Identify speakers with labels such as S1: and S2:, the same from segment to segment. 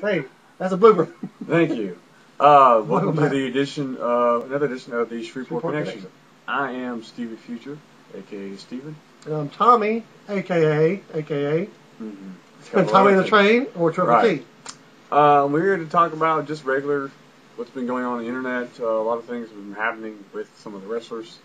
S1: Hey, that's a blooper.
S2: Thank you. Uh, welcome
S1: Welcome
S2: to the edition, of another edition of the Shreveport,
S1: Shreveport
S2: Connection.
S1: Connection.
S2: I am Stevie Future, aka Steven.
S1: And I'm Tommy, aka, aka
S2: Mm-hmm.
S1: Tommy the Train or Triple
S2: Right.
S1: T.
S2: Um, we're here to talk about just regular, what's been going on on the internet. Uh, a lot of things have been happening with some of the wrestlers.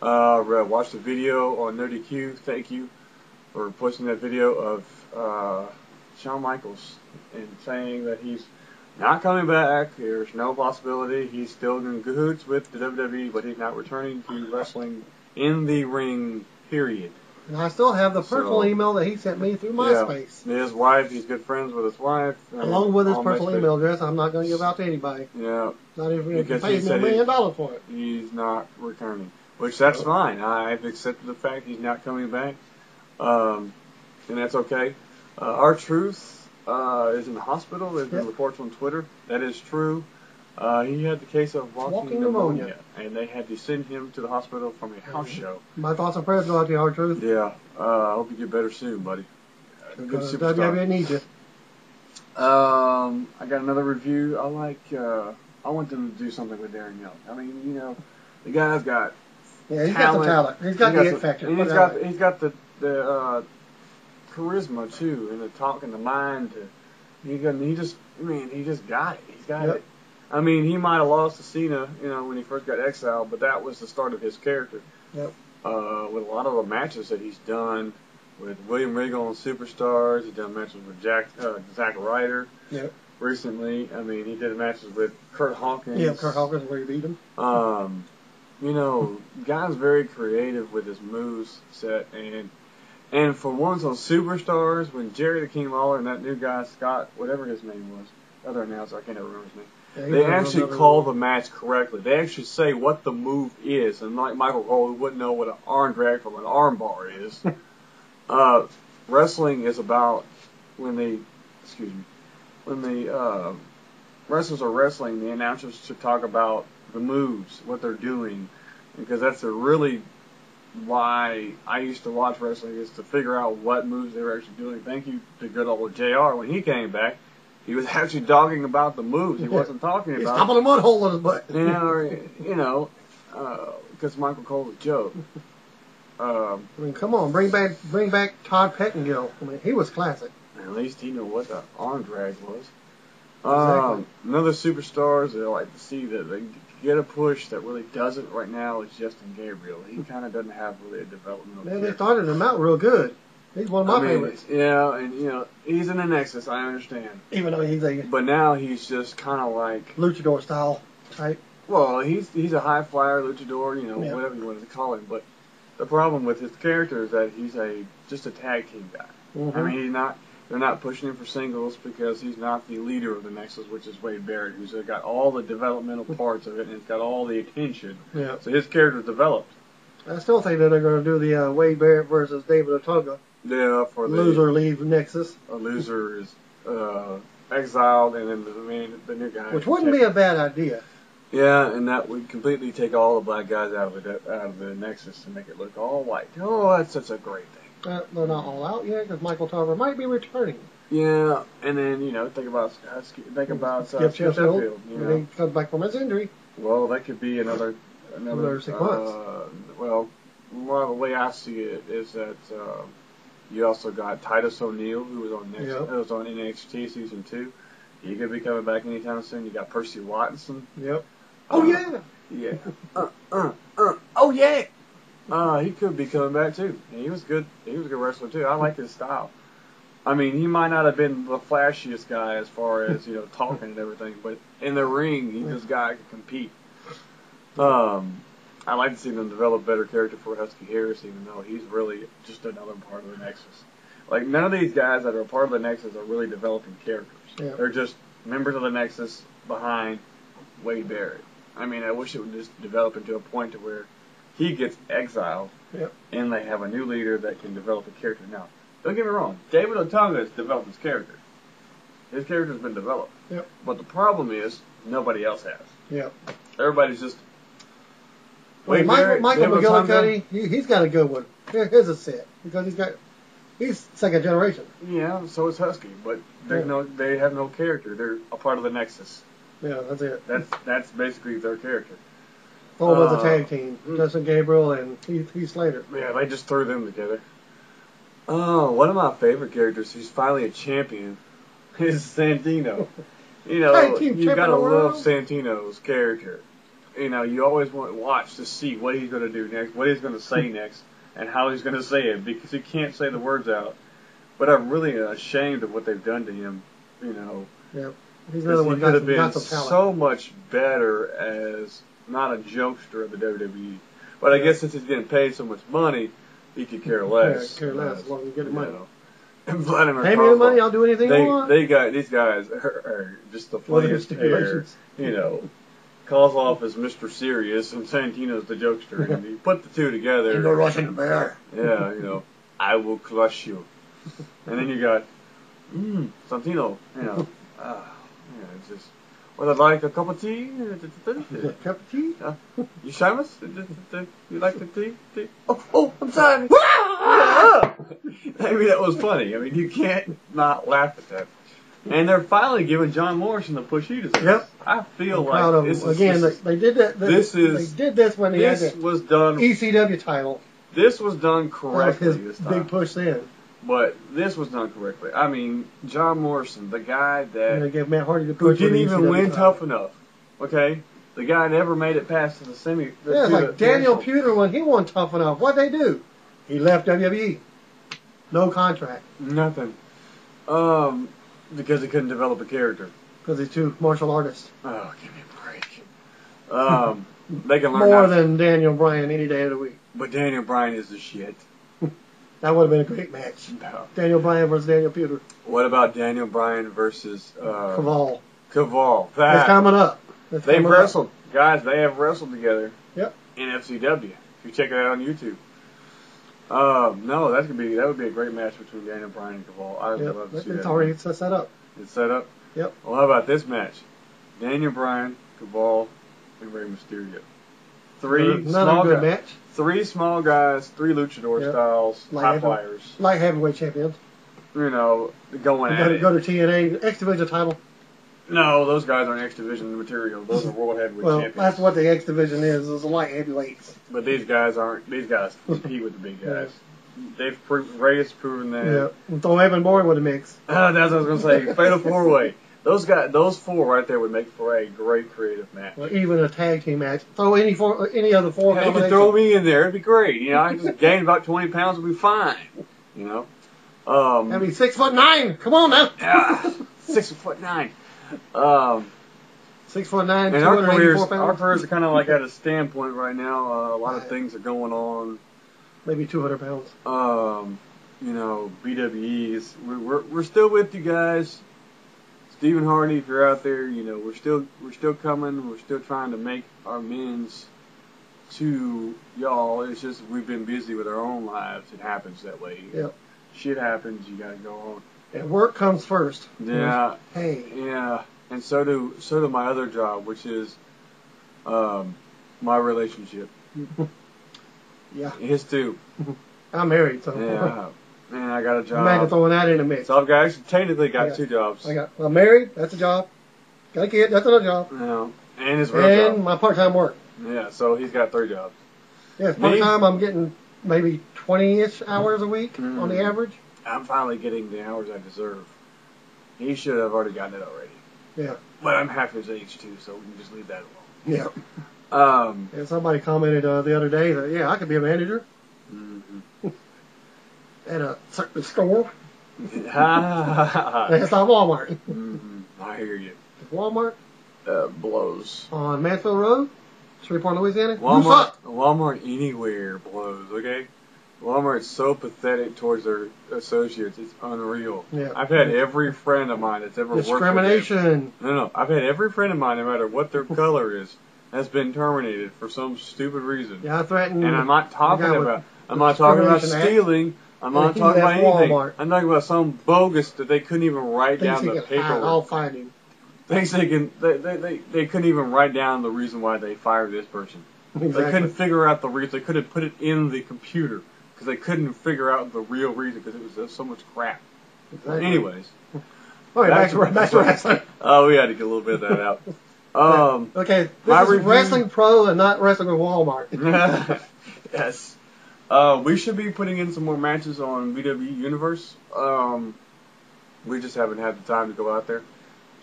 S2: Uh, watched the video on Nerdy Q. Thank you for posting that video of uh, Shawn Michaels and saying that he's not coming back. There's no possibility. He's still in cahoots with the WWE, but he's not returning to wrestling in the ring. Period.
S1: And I still have the personal
S2: So-
S1: email that he sent me through MySpace. Yeah.
S2: His wife, he's good friends with his wife.
S1: Along with his personal
S2: MySpace.
S1: email address, I'm not going to give out to anybody.
S2: Yeah,
S1: Not even if
S2: Because he
S1: pays me a million dollars for it.
S2: he's not returning, which that's fine. I've accepted the fact he's not coming back, um, and that's okay. Uh, R-Truth uh, is in the hospital. There's been reports on Twitter that is true. Uh, he had the case of walking,
S1: Walking
S2: pneumonia,
S1: pneumonia.
S2: and they had to send him to the hospital from a house show.
S1: My thoughts and prayers go out to our truth.
S2: Yeah, uh, I hope you get better soon, buddy. Good
S1: Because
S2: superstar.
S1: WWE needs you.
S2: Um, I got another review. I like. Uh, I want them to do something with Darren Young. I mean, you know, the guy's got
S1: Yeah, he's got the talent. He's got the factor.
S2: and
S1: Put
S2: he's
S1: it
S2: got he's got the the uh, charisma too, and the talk and the mind to. He he just I mean he just got it. He's got
S1: Yep.
S2: it. I mean he might have lost to Cena, you know, when he first got exiled, but that was the start of his character.
S1: Yep.
S2: Uh, with a lot of the matches that he's done with William Regal on Superstars, he's done matches with Jack uh, Zack Ryder
S1: Yep.
S2: recently. I mean, he did matches with Kurt Hawkins.
S1: Yeah, Kurt Hawkins where he beat him.
S2: Um, you know, guy's very creative with his moves set, and and for once on Superstars, when Jerry the King Lawler and that new guy Scott, whatever his name was, other announcer, I can't remember his name.
S1: Yeah,
S2: They actually call the match correctly. They actually say what the move is, and like Michael Cole, wouldn't know what an arm drag from an arm bar is. uh, wrestling is about when they, excuse me, when the uh, wrestlers are wrestling, the announcers should talk about the moves, what they're doing, because that's a really why I used to watch wrestling is to figure out what moves they were actually doing. Thank you to good old Jr. When he came back, he was actually talking about the moves. He wasn't talking
S1: He's
S2: about
S1: stopping a mud hole in his butt.
S2: you know, or, you know, because Michael Cole's a joke. Um,
S1: I mean, come on, bring back bring back Todd Pettengill. I mean, he was classic.
S2: at least he knew what the arm drag was.
S1: Exactly.
S2: Um, another superstars that I like to see that they get a push that really doesn't right now is Justin Gabriel. He kind of doesn't have really a developmental.
S1: Man, they started him out real good. He's one of my
S2: I mean,
S1: favorites,
S2: Yeah, and you know he's in the Nexus. I understand,
S1: even though he's a
S2: but now he's just kind of like
S1: luchador style type.
S2: Well, he's he's a high flyer, luchador, you know,
S1: Yeah.
S2: whatever you wanted to call him. But the problem with his character is that he's a just a tag team guy.
S1: Mhm.
S2: I mean, he's not. They're not pushing him for singles because he's not the leader of the Nexus, which is Wade Barrett, who's got all the developmental parts of it and it's got all the attention.
S1: yeah,
S2: So his character's developed.
S1: I still think that they're going to do the uh, Wade Barrett versus David Otunga
S2: Yeah, for the
S1: loser leave Nexus,
S2: a loser is uh, exiled, and then the main the new guy.
S1: which wouldn't be a bad idea.
S2: Yeah, and that would completely take all the black guys out of the out of the Nexus to make it look all white. Oh, that's such a great thing.
S1: Uh, they're not all out yet because Michael Tarver might be returning.
S2: Yeah, and then you know think about uh, think about uh,
S1: Skip Sheffield.
S2: You
S1: when
S2: know,
S1: he comes back from his injury.
S2: well that could be another another,
S1: Another six months.
S2: Uh, well, well, the way I see it is that uh, you also got Titus O'Neil who was on next,
S1: Yep.
S2: was on NXT season two. He could be coming back anytime soon. You got Percy Watson.
S1: Yep. Oh
S2: Uh,
S1: yeah.
S2: Yeah. Uh, uh, uh. Oh yeah. Uh, he could be coming back too. He was good. He was a good wrestler too. I like his style. I mean, he might not have been the flashiest guy as far as you know talking and everything, but in the ring, he this guy could compete. Um, I like to see them develop better character for Husky Harris, even though he's really just another part of the Nexus. Like none of these guys that are part of the Nexus are really developing characters.
S1: Yeah.
S2: They're just members of the Nexus behind Wade Barrett. I mean, I wish it would just develop into a point to where he gets exiled
S1: Yep.
S2: and they have a new leader that can develop a character. Now, don't get me wrong, David Otunga has developed his character. His character's been developed.
S1: Yep.
S2: But the problem is nobody else has.
S1: Yep.
S2: Everybody's just
S1: Well,
S2: Wade
S1: Michael, Michael McGillicuddy, he, he's got a good one. Here, here's a set because he's got He's second generation.
S2: Yeah, so is Husky, but there's
S1: Yeah.
S2: no, they have no character. They're a part of the Nexus.
S1: Yeah, that's it.
S2: That's that's basically their character.
S1: Whole other
S2: Uh,
S1: tag team.
S2: mm.
S1: Justin Gabriel and Heath, Heath Slater.
S2: Yeah, they just threw them together. Oh, one of my favorite characters who's finally a champion is Santino. You know,
S1: Tag team
S2: you
S1: champion
S2: gotta
S1: of the
S2: love. Santino's character. You know, you always want to watch to see what he's going to do next, what he's going to say next, and how he's going to say it because he can't say the words out. But I'm really ashamed of what they've done to him. You know,
S1: Yep. He's
S2: 'cause
S1: another
S2: he
S1: one
S2: could
S1: got
S2: have
S1: some,
S2: been
S1: got some talent.
S2: so much better as not a jokester of the WWE. But I guess since he's getting paid so much money, he could care less.
S1: Yeah, care less, as long as you get the
S2: You
S1: money.
S2: know. And Vladimir
S1: Pay me the money, I'll do anything
S2: they
S1: I want.
S2: they got these guys are, are just the funniest pair. You know, Kozlov is Mr. Serious and Santino's the jokester, and you put the two together.
S1: Ain't no Russian bear.
S2: Yeah, you know, I will crush you. And then you got, mmm, Santino, you know, ah, yeah, it's just, would I like a cup of tea?
S1: Cup of tea?
S2: You Seamus? You like the tea? tea? Oh, oh, I'm sorry. I mean, that was funny. I mean, you can't not laugh at that. And they're finally giving John Morrison the push he deserves.
S1: Yep.
S2: I feel
S1: I'm
S2: like this is
S1: Again,
S2: this,
S1: they, they did that. They,
S2: this is-
S1: they did this when he had the
S2: was done.
S1: ECW title.
S2: This was done
S1: That was
S2: correctly
S1: his
S2: this time.
S1: big push then.
S2: But this was done correctly. I mean, John Morrison, the guy
S1: And they
S2: that
S1: gave Matt Hardy the
S2: who didn't
S1: the
S2: even win tough enough. Okay, the guy never made it past the semi.
S1: Yeah, it's like
S2: the
S1: Daniel Puder when he won tough enough. What'd they do? He left WWE. No contract
S2: Nothing. Um, because he couldn't develop a character.
S1: because he's too martial artist.
S2: Oh, give me a break. Um, they can learn
S1: More than Daniel Bryan any day of the week.
S2: But Daniel Bryan is the shit.
S1: That would have been a great match.
S2: No.
S1: Daniel Bryan versus Daniel Puder.
S2: What about Daniel Bryan versus uh,
S1: Kaval.
S2: Kaval?
S1: It's
S2: That
S1: coming up. It's
S2: they've
S1: coming up.
S2: wrestled, guys. They have wrestled together.
S1: Yep.
S2: In FCW. If you check it out on YouTube. Um, no, that could be that would be a great match between Daniel Bryan and Kaval. I would
S1: Yep.
S2: love to
S1: It's
S2: see that.
S1: already set up.
S2: It's set up.
S1: Yep.
S2: Well, how about this match? Daniel Bryan, Kaval, and Rey Mysterio. Three
S1: Another
S2: small
S1: good
S2: guys.
S1: match.
S2: Three small guys, three luchador
S1: Yep.
S2: styles,
S1: Like
S2: high
S1: every-
S2: flyers.
S1: Light heavyweight champions.
S2: You know, going
S1: You
S2: at
S1: go to,
S2: it.
S1: go to TNA. X Division title.
S2: No, those guys aren't X Division material. Those are World Heavyweight
S1: Well,
S2: Champions.
S1: that's what the X Division is. Is light heavyweights.
S2: But these guys aren't. These guys compete with the big guys. They've pro- Rey has proven that.
S1: Yeah. Throw Evan Bourne with the mix.
S2: Ah, that's what I was gonna say. Fatal four way. Those guys, those four right there would make for a great creative match.
S1: Or even a tag team match. Throw any four, any other four
S2: Yeah, you could throw me in there. It'd be great. You know, I just gain about twenty pounds. It'd be fine. You know. Um,
S1: I mean, six foot nine. Come on now.
S2: yeah, six foot nine. Um,
S1: Six foot nine,
S2: and our careers,
S1: pounds.
S2: our careers are kind of like at a standpoint right now. Uh, a lot of things are going on.
S1: Maybe 200 pounds.
S2: um, you know, BWEs. We're, we're we're still with you guys. Stephen Hardy, if you're out there, you know we're still we're still coming. We're still trying to make our amends to y'all. It's just we've been busy with our own lives. It happens that way.
S1: Yep.
S2: Shit happens. You gotta go on.
S1: And work comes first.
S2: Yeah,
S1: Hey.
S2: yeah. And so do so do my other job, which is um, my relationship.
S1: Yeah.
S2: His too.
S1: I'm married, so
S2: Yeah. And I got a job.
S1: throwing that in the mix.
S2: So I've got, actually technically got
S1: Yeah.
S2: two jobs.
S1: I got, I'm married. That's a job. Got a kid. That's another job.
S2: Know, and his real
S1: And
S2: job.
S1: my part-time work.
S2: Yeah, so he's got three jobs. Yeah.
S1: Part-time. I'm getting maybe 20-ish hours a week on the average.
S2: I'm finally getting the hours I deserve. He should have already gotten it already.
S1: Yeah.
S2: But I'm half his age too, so we can just leave that alone. Yeah. Um,
S1: And somebody commented uh, the other day that yeah, I could be a manager. At a certain store.
S2: Ha,
S1: It's not Walmart.
S2: Mhm. I hear you.
S1: Walmart
S2: Uh, blows.
S1: on Mansfield Road, Shreveport, Louisiana.
S2: Walmart. Walmart anywhere blows. Okay, Walmart's so pathetic towards their associates. It's unreal.
S1: Yeah.
S2: I've had every friend of mine that's ever worked
S1: Discrimination.
S2: No, no. I've had every friend of mine, no matter what their color is, has been terminated for some stupid reason.
S1: Yeah, I threatened.
S2: And I'm not talking about. I'm not talking about
S1: stealing. Act.
S2: I'm not talking about anything.
S1: Walmart.
S2: I'm talking about some bogus that they couldn't even write
S1: thinks
S2: down
S1: he
S2: the
S1: can hide. I'll find him.
S2: Things they can. They, they, they, they couldn't even write down the reason why they fired this person.
S1: Exactly.
S2: They couldn't figure out the reason. They couldn't put it in the computer. because they couldn't figure out the real reason because it was so much crap.
S1: Exactly.
S2: Anyways,
S1: Okay, back to, back to wrestling.
S2: oh, we had to get a little bit of that out. Um,
S1: Okay, this is
S2: review-
S1: Wrestling Pro and not Wrestling with Walmart.
S2: yes. Uh, we should be putting in some more matches on VW Universe. Um, we just haven't had the time to go out there.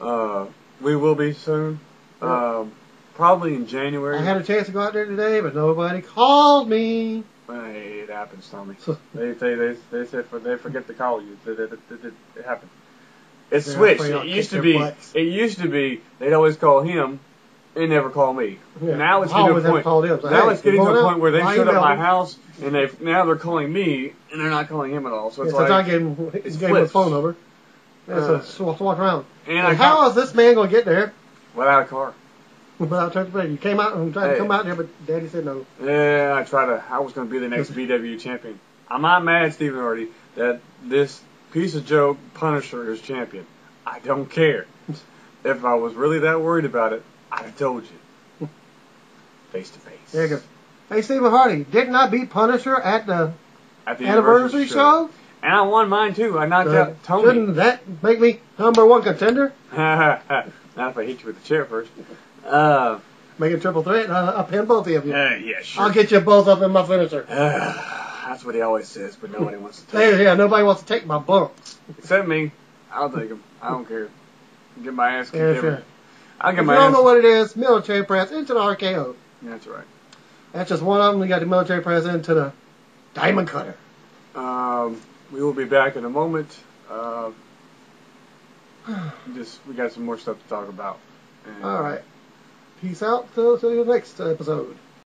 S2: Uh, we will be soon. Um, probably in January.
S1: I had a chance to go out there today, but nobody called me.
S2: Hey, it happens, Tommy. They, they, they, they said for, they forget to call you. It, it, it, it, it happened. It switched. It used to be.
S1: butts.
S2: It used to be. They'd always call him. They never call me.
S1: Yeah.
S2: Now it's
S1: I
S2: getting to a point.
S1: So,
S2: Now
S1: hey,
S2: it's getting to a point where they showed up my house and they now they're calling me and they're not calling him at all. So
S1: Yeah,
S2: it's
S1: I
S2: like,
S1: gave him,
S2: it's
S1: gave him his phone number. Yeah, so
S2: Uh,
S1: swap, walk around.
S2: and I
S1: how
S2: call,
S1: is this man going to get there
S2: without a car.
S1: without transportation? You came out and tried to come out there, but Daddy said no.
S2: Yeah, I tried to. I was going to be the next BW champion. I'm not mad, Stephen Hardy, that this piece of joke Punisher is champion. I don't care. If I was really that worried about it, Have told you. Face to face.
S1: There you go. Hey, Stephen Hardy, didn't I beat Punisher at the
S2: At the
S1: anniversary show?
S2: And I won mine too. I knocked
S1: Uh,
S2: out Tony.
S1: Shouldn't that make me number one contender?
S2: Not if I hit you with the chair first. Uh,
S1: Make a triple threat, and I'll, I'll pin both of you.
S2: yeah, yeah, sure.
S1: I'll get you both up in my finisher.
S2: That's what he always says, but nobody wants to take
S1: yeah, nobody wants to take my bump.
S2: Except me. I'll take him. I don't care. Get my ass kicked
S1: Yeah,
S2: every-
S1: sure.
S2: I'll
S1: If
S2: get
S1: you don't know what it is, military press into the RKO.
S2: That's right.
S1: That's just one of them. We got the military press into the diamond cutter.
S2: Um, we will be back in a moment. Uh, just we got some more stuff to talk about. And
S1: All right. Peace out till, till the next episode.